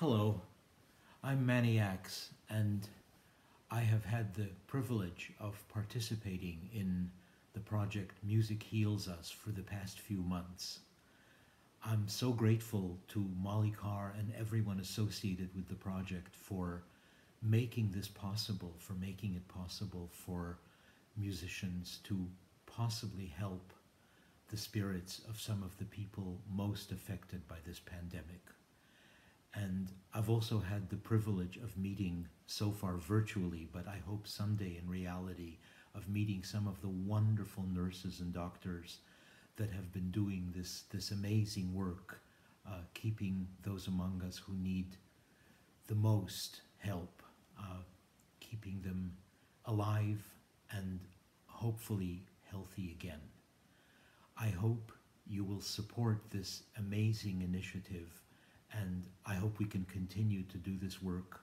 Hello, I'm Manny Ax, and I have had the privilege of participating in the project Music Heals Us for the past few months. I'm so grateful to Molly Carr and everyone associated with the project for making this possible, for making it possible for musicians to possibly help the spirits of some of the people most affected by this pandemic. And I've also had the privilege of meeting so far virtually, but I hope someday in reality, of meeting some of the wonderful nurses and doctors that have been doing this, this amazing work, uh, keeping those among us who need the most help, uh, keeping them alive and hopefully healthy again. I hope you will support this amazing initiative and I hope we can continue to do this work.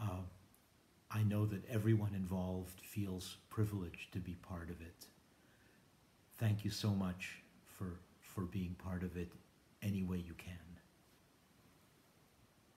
Uh, I know that everyone involved feels privileged to be part of it. Thank you so much for, for being part of it